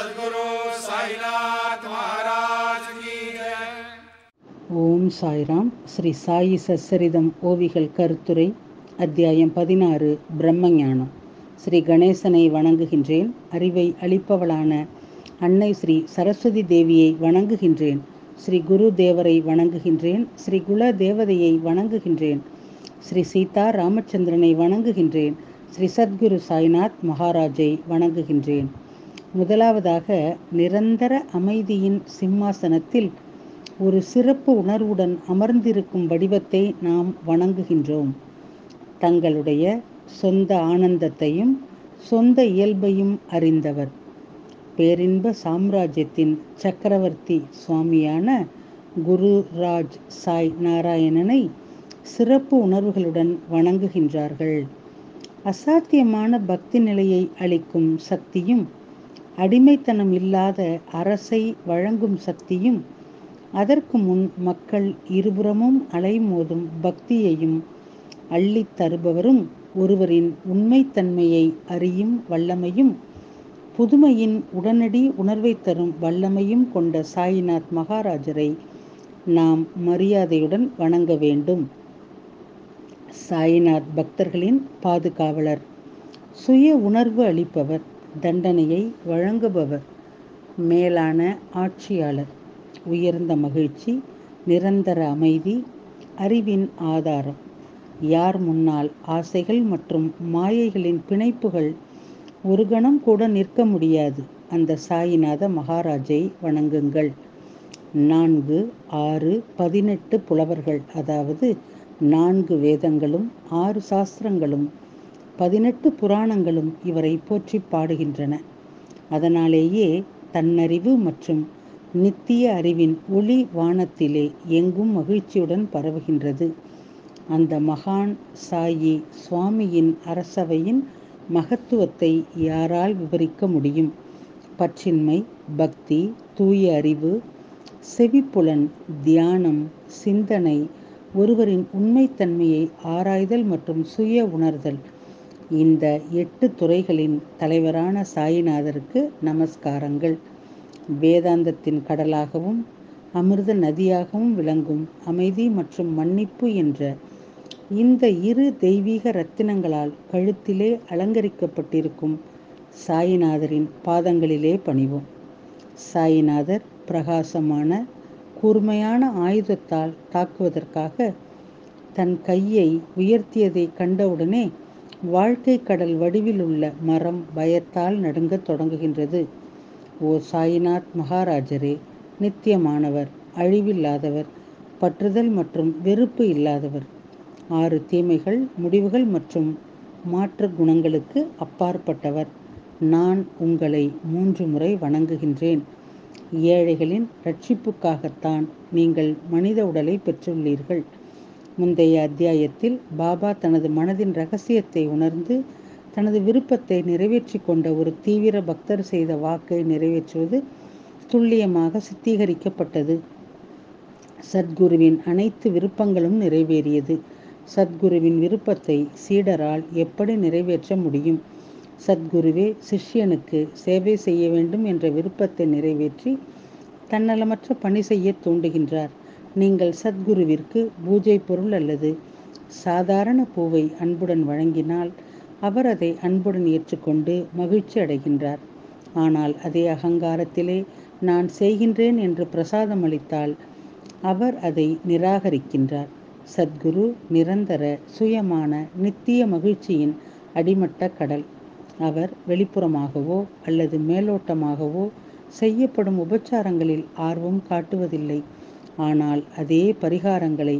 சத்குரு சாய்நாத் மகாராஜ் ஓம் சாய்ராம். ஸ்ரீ சாயி சசரிதம் ஓவிகள் கருத்துரை அத்தியாயம் பதினாறு பிரம்மஞானம். ஸ்ரீ கணேசனை வணங்குகின்றேன். அறிவை அளிப்பவளான அன்னை ஸ்ரீ சரஸ்வதி தேவியை வணங்குகின்றேன். ஸ்ரீ குரு தேவரை வணங்குகின்றேன். ஸ்ரீ குல தேவதையை வணங்குகின்றேன். ஸ்ரீ சீதா ராமச்சந்திரனை வணங்குகின்றேன். ஸ்ரீ சத்குரு சாய்நாத் மகாராஜை வணங்குகின்றேன். முதலாவதாக நிரந்தர அமைதியின் சிம்மாசனத்தில் ஒரு சிறப்பு உணர்வுடன் அமர்ந்திருக்கும் வடிவத்தை நாம் வணங்குகின்றோம். தங்களுடைய சொந்த ஆனந்தத்தையும் சொந்த இயல்பையும் அறிந்தவர். பேரின்ப சாம்ராஜ்யத்தின் சக்கரவர்த்தி சுவாமியான குரு ராஜ் சாய் நாராயணனை சிறப்பு உணர்வுகளுடன் வணங்குகின்றார்கள். அசாத்தியமான பக்தி நிலையை அளிக்கும் சக்தியும் அடிமைத்தனம் இல்லாத அரசை வழங்கும் சக்தியும் அதற்கு முன் மக்கள் இருபுறமும் அலைமோதும் பக்தியையும் அள்ளித் தருபவரும் ஒருவரின் உண்மைத்தன்மையை அறியும் வல்லமையும் புதுமையின் உடனடி உணர்வை தரும் வல்லமையும் கொண்ட சாயிநாத் மகாராஜரை நாம் மரியாதையுடன் வணங்க வேண்டும். சாயிநாத் பக்தர்களின் பாதுகாவலர். சுய உணர்வு அளிப்பவர். தண்டனையை வழங்குபவர் மேலான ஆட்சியாளர். உயர்ந்த மகிழ்ச்சி நிரந்தர அமைதி அறிவின் ஆதாரம். யார் முன்னால் ஆசைகள் மற்றும் மாயைகளின் பிணைப்புகள் ஒரு கணம் கூட நிற்க முடியாது. அந்த சாயிநாத மகாராஜை வணங்குங்கள். நான்கு ஆறு பதினெட்டு புலவர்கள் அதாவது நான்கு வேதங்களும் ஆறு சாஸ்திரங்களும் பதினெட்டு புராணங்களும் இவரை போற்றி பாடுகின்றன. அதனாலேயே தன்னறிவு மற்றும் நித்திய அறிவின் ஒளி வானத்திலே எங்கும் மகிழ்ச்சியுடன் பரவுகின்றது. அந்த மகான் சாயி சுவாமியின் அரசவையின் மகத்துவத்தை யாரால் விவரிக்க முடியும்? பற்றின்மை பக்தி தூய அறிவு செவிப்புலன் தியானம் சிந்தனை ஒருவரின் உண்மைத்தன்மையை ஆராய்தல் மற்றும் சுய உணர்தல் இந்த எட்டு துறைகளின் தலைவரான சாயிநாதருக்கு நமஸ்காரங்கள். வேதாந்தத்தின் கடலாகவும் அமிர்த நதியாகவும் விளங்கும் அமைதி மற்றும் மன்னிப்பு என்ற இந்த இரு தெய்வீக ரத்தினங்களால் கழுத்திலே அலங்கரிக்கப்பட்டிருக்கும் சாயிநாதரின் பாதங்களிலே பணிவோம். சாயிநாதர் பிரகாசமான கூர்மையான ஆயுதத்தால் தாக்குவதற்காக தன் கையை உயர்த்தியதை கண்டவுடனே வாழ்க்கை கடல் வடிவில் உள்ள மரம் பயத்தால் நடுங்கத் தொடங்குகின்றது. ஓ சாயிநாத் மகாராஜரே நித்தியமானவர் அழிவில்லாதவர் பற்றுதல் மற்றும் வெறுப்பு இல்லாதவர். ஆறு தீமைகள் முடிவுகள் மற்றும் மாற்று குணங்களுக்கு அப்பாற்பட்டவர். நான் உங்களை மூன்று முறை வணங்குகின்றேன். ஏழைகளின் ரட்சிப்புக்காகத்தான் நீங்கள் மனித உடலை பெற்றுள்ளீர்கள். முந்தைய அத்தியாயத்தில் பாபா தனது மனதின் ரகசியத்தை உணர்ந்து தனது விருப்பத்தை நிறைவேற்றி கொண்ட ஒரு தீவிர பக்தர் செய்த வாக்கை நிறைவேற்றுவது துல்லியமாக சித்தீகரிக்கப்பட்டது. சத்குருவின் அனைத்து விருப்பங்களும் நிறைவேறியது. சத்குருவின் விருப்பத்தை சீடரால் எப்படி நிறைவேற்ற முடியும்? சத்குருவே சிஷ்யனுக்கு சேவை செய்ய வேண்டும் என்ற விருப்பத்தை நிறைவேற்றி தன்னலமற்ற பணி செய்ய தூண்டுகின்றார். நீங்கள் சத்குருவிற்கு பூஜை பொருள் அல்லது சாதாரண பூவை அன்புடன் வழங்கினால் அவர் அதை அன்புடன் ஏற்றுக்கொண்டு மகிழ்ச்சி அடைகின்றார். ஆனால் அதே அகங்காரத்திலே நான் செய்கின்றேன் என்று பிரசாதம் அளித்தால் அவர் அதை நிராகரிக்கின்றார். சத்குரு நிரந்தர சுயமான நித்திய மகிழ்ச்சியின் அடிமட்ட கடல். அவர் வெளிப்புறமாகவோ அல்லது மேலோட்டமாகவோ செய்யப்படும் உபச்சாரங்களில் ஆர்வம் காட்டுவதில்லை. ஆனால் அதே பரிகாரங்களை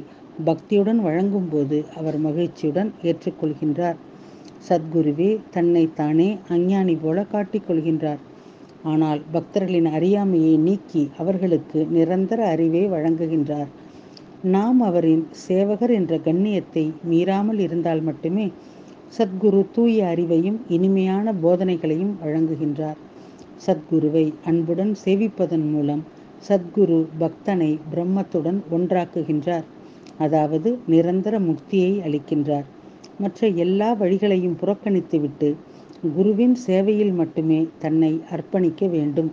பக்தியுடன் வழங்கும்போது அவர் மகிழ்ச்சியுடன் ஏற்றுக்கொள்கின்றார். சத்குருவே தன்னை தானே அஞ்ஞானி போல காட்டிக்கொள்கின்றார் ஆனால் பக்தர்களின் அறியாமையை நீக்கி அவர்களுக்கு நிரந்தர அறிவை வழங்குகின்றார். நாம் அவரின் சேவகர் என்ற கண்ணியத்தை மீறாமல் இருந்தால் மட்டுமே சத்குரு தூய அறிவையும் இனிமையான போதனைகளையும் வழங்குகின்றார். சத்குருவை அன்புடன் சேவிப்பதன் மூலம் சத்குரு பக்தனை பிரம்மத்துடன் ஒன்றாக்குகின்றார். அதாவது நிரந்தர முக்தியை அளிக்கின்றார். மற்ற எல்லா வழிகளையும் புறக்கணித்துவிட்டு குருவின் சேவையில் மட்டுமே தன்னை அர்ப்பணிக்க வேண்டும்.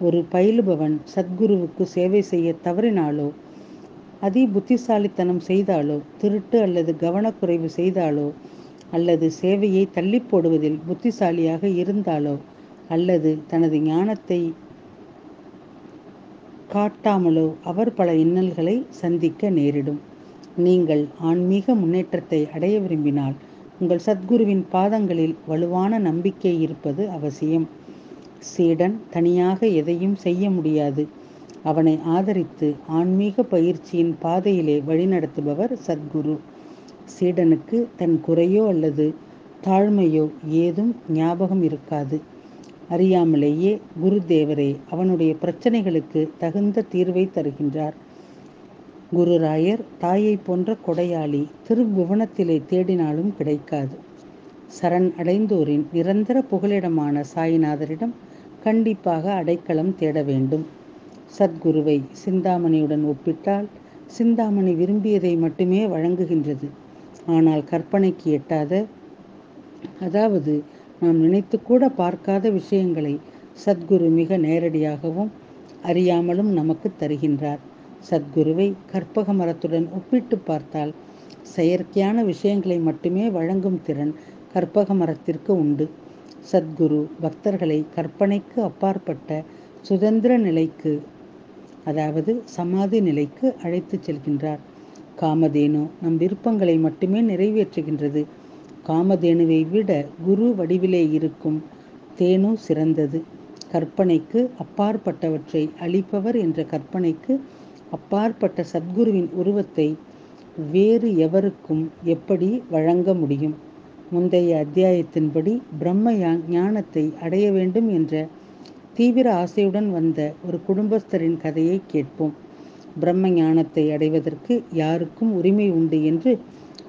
ஒரு பயிலுபவன் சத்குருவுக்கு சேவை செய்ய தவறினாலோ அதி புத்திசாலித்தனம் செய்தாலோ திருட்டு அல்லது கவனக்குறைவு செய்தாலோ அல்லது சேவையை தள்ளி போடுவதில் புத்திசாலியாக இருந்தாலோ அல்லது தனது ஞானத்தை காட்டாமலோ அவர் பல இன்னல்களை சந்திக்க நேரிடும். நீங்கள் ஆன்மீக முன்னேற்றத்தை அடைய விரும்பினால் உங்கள் சத்குருவின் பாதங்களில் வலுவான நம்பிக்கை இருப்பது அவசியம். சீடன் தனியாக எதையும் செய்ய முடியாது. அவனை ஆதரித்து ஆன்மீக பயிற்சியின் பாதையிலே வழிநடத்துபவர் சத்குரு. சீடனுக்கு தன் குறையோ அல்லது தாழ்மையோ ஏதும் ஞாபகம் இருக்காது. அறியாமலேயே குருதேவரே அவனுடைய பிரச்சனைகளுக்கு தகுந்த தீர்வை தருகின்றார். குருராயர் தாயை போன்ற கொடையாளி திருபுவனத்திலே தேடினாலும் கிடைக்காது. சரண் அடைந்தோரின் நிரந்தர புகலிடமான சாய்நாதரிடம் கண்டிப்பாக அடைக்கலம் தேட வேண்டும். சத்குருவை சிந்தாமணியுடன் ஒப்பிட்டால் சிந்தாமணி விரும்பியதை மட்டுமே வழங்குகின்றது. ஆனால் கற்பனைக்கு எட்டாத அதாவது நாம் நினைத்து கூட பார்க்காத விஷயங்களை சத்குரு மிக நேரடியாகவும் அறியாமலும் நமக்கு தருகின்றார். சத்குருவை கற்பக மரத்துடன் ஒப்பிட்டு பார்த்தால் செயற்கையான விஷயங்களை மட்டுமே வழங்கும் திறன் கற்பக மரத்திற்கு உண்டு. சத்குரு பக்தர்களை கற்பனைக்கு அப்பாற்பட்ட சுதந்திர நிலைக்கு அதாவது சமாதி நிலைக்கு அழைத்துச் செல்கின்றார். காமதேனு நம் விருப்பங்களை மட்டுமே நிறைவேற்றுகின்றது. காமதேனுவை விட குரு வடிவிலே இருக்கும் தேனு சிறந்தது. கற்பனைக்கு அப்பாற்பட்டவற்றை அளிப்பவர் என்ற கற்பனைக்கு அப்பாற்பட்ட சத்குருவின் உருவத்தை வேறு எவருக்கும் எப்படி வழங்க முடியும்? முந்தைய அத்தியாயத்தின்படி பிரம்ம ஞானத்தை அடைய வேண்டும் என்ற தீவிர ஆசையுடன் வந்த ஒரு குடும்பஸ்தரின் கதையை கேட்போம். பிரம்ம ஞானத்தை அடைவதற்கு யாருக்கும் உரிமை உண்டு என்று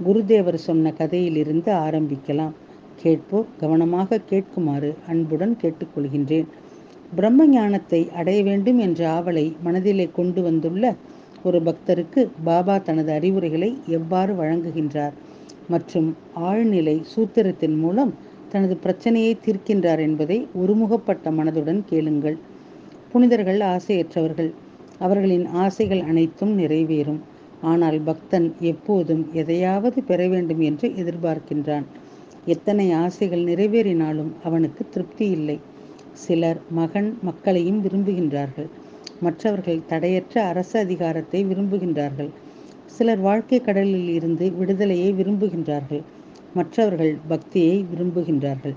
குருதேவர் சொன்ன கதையிலிருந்து ஆரம்பிக்கலாம். கேட்போர் கவனமாக கேட்குமாறு அன்புடன் கேட்டுக்கொள்கின்றேன். பிரம்ம ஞானத்தை அடைய வேண்டும் என்ற ஆவலை மனதிலே கொண்டு வந்துள்ள ஒரு பக்தருக்கு பாபா தனது அறிவுரைகளை எவ்வாறு வழங்குகின்றார்? மற்றும் ஆழ்நிலை சூத்திரத்தின் மூலம் தனது பிரச்சனையை தீர்க்கின்றார் என்பதை ஒருமுகப்பட்ட மனதுடன் கேளுங்கள். புனிதர்கள் ஆசையற்றவர்கள். அவர்களின் ஆசைகள் அனைத்தும் நிறைவேறும். ஆனால் பக்தன் எப்போதும் எதையாவது பெற வேண்டும் என்று எதிர்பார்க்கின்றான். எத்தனை ஆசைகள் நிறைவேறினாலும் அவனுக்கு திருப்தி இல்லை. சிலர் மகன் மக்களையும் விரும்புகின்றார்கள். மற்றவர்கள் தடையற்ற அரசு அதிகாரத்தை விரும்புகின்றார்கள். சிலர் வாழ்க்கை கடலில் இருந்து விடுதலையை விரும்புகின்றார்கள். மற்றவர்கள் பக்தியை விரும்புகின்றார்கள்.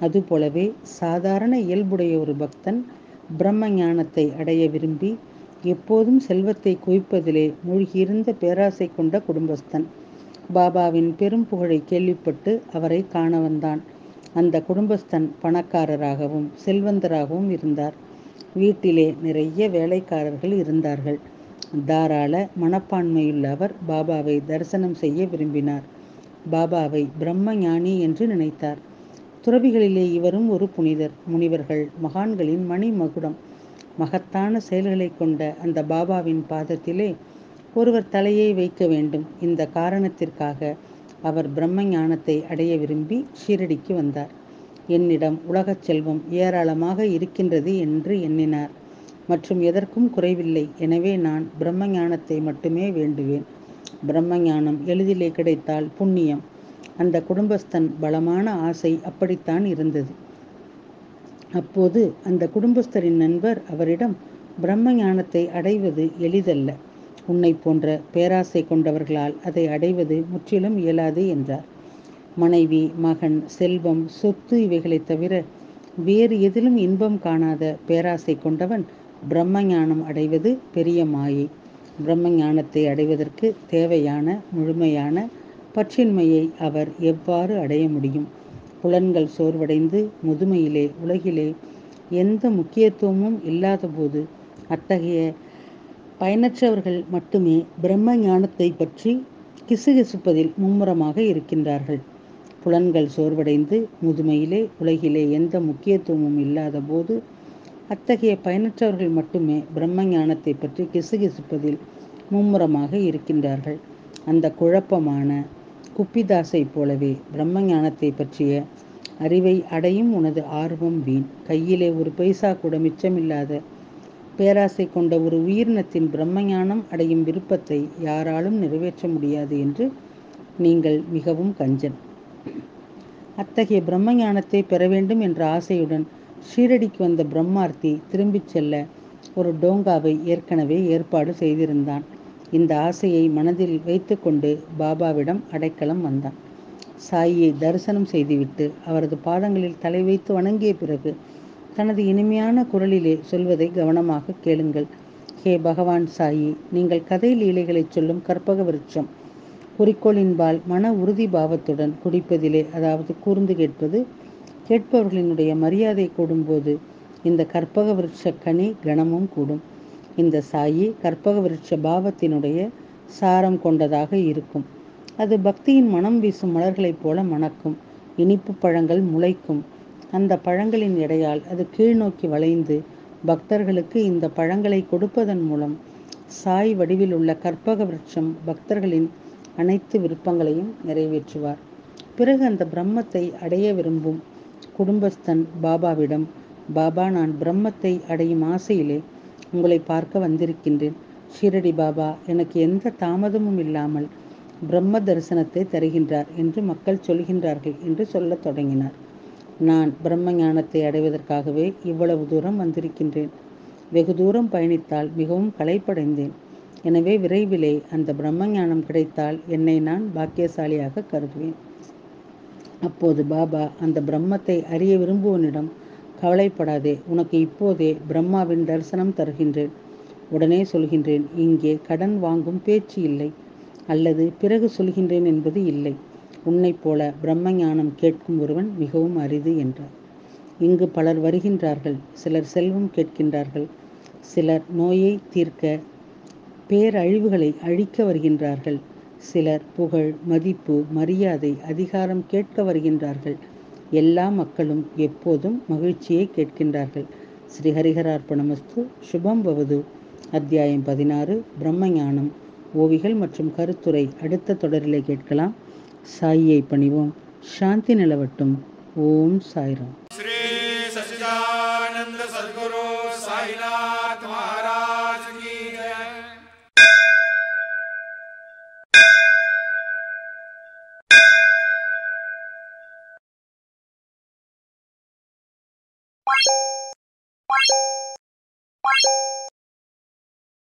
அதுபோலவே சாதாரண இயல்புடைய ஒரு பக்தன் பிரம்ம ஞானத்தை அடைய விரும்பி எப்போதும் செல்வத்தை குவிப்பதிலே மூழ்கியிருந்த பேராசை கொண்ட குடும்பஸ்தன். பாபாவின் பெரும் புகழை கேள்விப்பட்டு அவரை காண வந்தான். அந்த குடும்பஸ்தன் பணக்காரராகவும் செல்வந்தராகவும் இருந்தார். வீட்டிலே நிறைய வேலைக்காரர்கள் இருந்தார்கள். தாராள மனப்பான்மையுள்ள அவர் பாபாவை தரிசனம் செய்ய விரும்பினார். பாபாவை பிரம்ம ஞானி என்று நினைத்தார். துறவிகளிலே இவரும் ஒரு புனிதர். முனிவர்கள் மகான்களின் மணி மகுடம் மகத்தான செயல்களை கொண்ட அந்த பாபாவின் பாதத்திலே ஒருவர் தலையை வைக்க வேண்டும். இந்த காரணத்திற்காக அவர் பிரம்ம ஞானத்தை அடைய விரும்பி ஷீரடிக்கு வந்தார். என்னிடம் உலகச் செல்வம் ஏராளமாக இருக்கின்றது என்று எண்ணினார். மற்றும் எதற்கும் குறைவில்லை. எனவே நான் பிரம்ம ஞானத்தை மட்டுமே வேண்டுவேன். பிரம்ம ஞானம் எளிதிலே கிடைத்தால் புண்ணியம். அந்த குடும்பஸ்தன் பலமான ஆசை அப்படித்தான் இருந்தது. அப்போது அந்த குடும்பஸ்தரின் நண்பர் அவரிடம் பிரம்ம ஞானத்தை அடைவது எளிதல்ல. உன்னை போன்ற பேராசை கொண்டவர்களால் அதை அடைவது முற்றிலும் இயலாது என்றார். மனைவி மகன் செல்வம் சொத்து இவைகளைத் தவிர வேறு எதிலும் இன்பம் காணாத பேராசை கொண்டவன் பிரம்ம ஞானம் அடைவது பெரிய மாயை. பிரம்ம ஞானத்தை அடைவதற்கு தேவையான முழுமையான பற்றின்மையை அவர் எவ்வாறு அடைய முடியும்? புலன்கள் சோர்வடைந்து முதுமையிலே உலகிலே எந்த முக்கியத்துவமும் இல்லாதபோது அத்தகைய பயனற்றவர்கள் மட்டுமே பிரம்ம ஞானத்தை பற்றி கிசுகிசுப்பதில் மும்முரமாக இருக்கின்றார்கள். புலன்கள் சோர்வடைந்து முதுமையிலே உலகிலே எந்த முக்கியத்துவமும் இல்லாத போது அத்தகைய பயனற்றவர்கள் மட்டுமே பிரம்ம ஞானத்தை பற்றி கிசுகிசுப்பதில் மும்முரமாக இருக்கின்றார்கள். அந்த குழப்பமான குப்பிதாசை போலவே பிரம்ம ஞானத்தை பற்றிய அறிவை அடையும் உனது ஆர்வம் வீண். கையிலே ஒரு பைசா கூட மிச்சமில்லாத பேராசை கொண்ட ஒரு உயிரினத்தின் பிரம்மஞானம் அடையும் விருப்பத்தை யாராலும் நிறைவேற்ற முடியாது என்று நீங்கள் மிகவும் கஞ்சன். அத்தகைய பிரம்மஞானத்தை பெற வேண்டும் என்ற ஆசையுடன் ஷீரடிக்கு வந்த பிரம்மார்த்தி திரும்பிச் செல்ல ஒரு டோங்காவை ஏற்கனவே ஏற்பாடு செய்திருந்தான். இந்த ஆசையை மனதில் வைத்துக்கொண்டு பாபாவிடம் அடைக்கலம் வந்தான். சாயியை தரிசனம் செய்துவிட்டு அவரது பாதங்களில் தலை வைத்து வணங்கிய பிறகு தனது இனிமையான குரலிலே சொல்வதை கவனமாக கேளுங்கள். ஹே பகவான் சாயி நீங்கள் கதை லீலைகளை சொல்லும் கற்பக விருட்சம். குறிக்கோளின்பால் மன உறுதி பாவத்துடன் குடிப்பதிலே அதாவது கூர்ந்து கேட்பது கேட்பவர்களினுடைய மரியாதை கூடும்போது இந்த கற்பக விருட்ச கனி கணமும் கூடும். இந்த சாயி கற்பக விருட்ச பாவத்தினுடைய சாரம் கொண்டதாக இருக்கும். அது பக்தியின் மனம் வீசும் மலர்களைப் போல மணக்கும். இனிப்பு பழங்கள் முளைக்கும். அந்த பழங்களின் எடையால் அது கீழ்நோக்கி வளைந்து பக்தர்களுக்கு இந்த பழங்களை கொடுப்பதன் மூலம் சாய் வடிவில் உள்ள கற்பக விருட்சம் பக்தர்களின் அனைத்து விருப்பங்களையும் நிறைவேற்றுவார். பிறகு அந்த பிரம்மத்தை அடைய விரும்பும் குடும்பஸ்தன் பாபாவிடம் பாபா நான் பிரம்மத்தை அடையும் ஆசையிலே உங்களை பார்க்க வந்திருக்கின்றேன். ஷீரடி பாபா எனக்கு எந்த தாமதமும் இல்லாமல் பிரம்ம தரிசனத்தை தருகின்றார் என்று மக்கள் சொல்கின்றார்கள் என்று சொல்லத் தொடங்கினார். நான் பிரம்ம ஞானத்தை அடைவதற்காகவே இவ்வளவு தூரம் வந்திருக்கின்றேன். வெகு தூரம் பயணித்தால் மிகவும் களைப்படைந்தேன். எனவே விரைவிலே அந்த பிரம்ம ஞானம் கிடைத்தால் என்னை நான் பாக்கியசாலியாக கருதுவேன். அப்போது பாபா அந்த பிரம்மத்தை அறிய விரும்புவனிடம் கவலைப்படாதே உனக்கு இப்போதே பிரம்மாவின் தரிசனம் தருகின்றேன். உடனே சொல்கின்றேன் இங்கே கடன் வாங்கும் பேச்சு இல்லை அல்லது பிறகு சொல்கின்றேன் என்பது இல்லை. உன்னைப் போல பிரம்ம ஞானம் கேட்கும் ஒருவன் மிகவும் அரிது என்றார். இங்கு பலர் வருகின்றார்கள் சிலர் செல்வம் கேட்கின்றார்கள் சிலர் நோயை தீர்க்க பேரழிவுகளை அழிக்க வருகின்றார்கள் சிலர் புகழ் மதிப்பு மரியாதை அதிகாரம் கேட்க வருகின்றார்கள். எல்லா மக்களும் எப்போதும் மகிழ்ச்சியை கேட்கின்றார்கள். ஸ்ரீஹரிகரார்ப்பணமஸ்து சுபம் பவது. அத்தியாயம் பதினாறு. பிரம்மஞானம். ஓவிகள் மற்றும் கருத்துரை. அடுத்த தொடரிலே கேட்கலாம். சாயியை பணிவோம். சாந்தி நிலவட்டும். ஓம் சாய்ராம். ஸ்ரீ சச்சிதானந்த சத்குரு சாய்நாத்